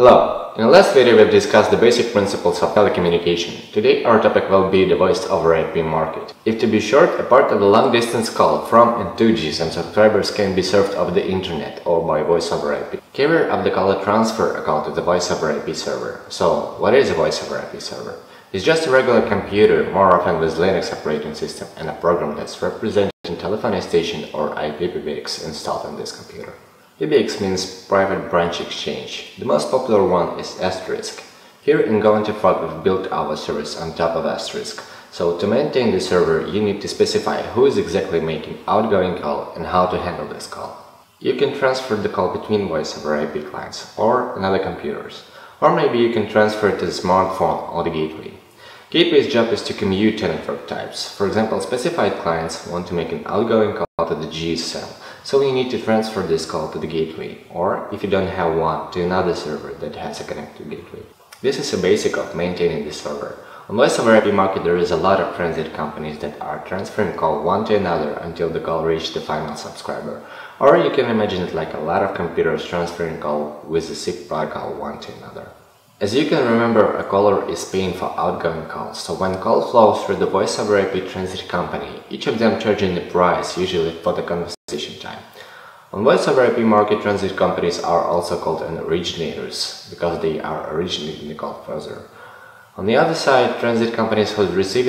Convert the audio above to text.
Hello! In the last video we've discussed the basic principles of telecommunication. Today our topic will be the voice over IP market. If to be short, a part of the long distance call from and to GSM subscribers can be served over the internet or by voice over IP. Carrier of the caller transfer a call to the voice over IP server. So, what is a voice over IP server? It's just a regular computer, more often with Linux operating system and a program that's representing telephone station or IPPBX installed on this computer. PBX means Private Branch Exchange. The most popular one is Asterisk. Here in GoAntiFraud we've built our service on top of Asterisk. So to maintain the server you need to specify who is exactly making outgoing call and how to handle this call. You can transfer the call between voice over IP clients or another computers. Or maybe you can transfer it to the smartphone or the gateway. Gateway's job is to commute network types. For example, specified clients want to make an outgoing call to the GSM, so you need to transfer this call to the gateway, or if you don't have one, to another server that has a connected gateway. This is a basic of maintaining the server. On over IP market there is a lot of transit companies that are transferring call one to another until the call reaches the final subscriber. Or you can imagine it like a lot of computers transferring call with a SIP protocol one to another. As you can remember, a caller is paying for outgoing calls, so when call flows through the voice over IP transit company, each of them charging the price, usually for the conversation time. On voice over IP market, transit companies are also called originators, because they are originating the call further. On the other side, transit companies who receive